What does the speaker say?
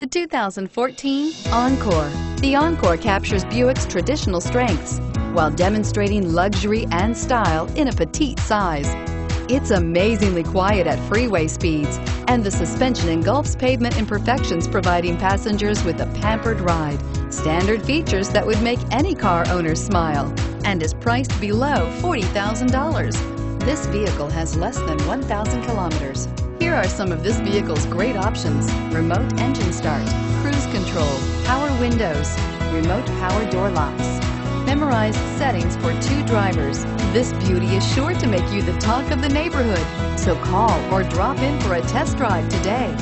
The 2014 Encore. The Encore captures Buick's traditional strengths while demonstrating luxury and style in a petite size. It's amazingly quiet at freeway speeds, and the suspension engulfs pavement imperfections, providing passengers with a pampered ride. Standard features that would make any car owner smile, and is priced below $40,000. This vehicle has less than 1,000 kilometers. Here are some of this vehicle's great options. Remote engine start, cruise control, power windows, remote power door locks, memorized settings for two drivers. This beauty is sure to make you the talk of the neighborhood. So call or drop in for a test drive today.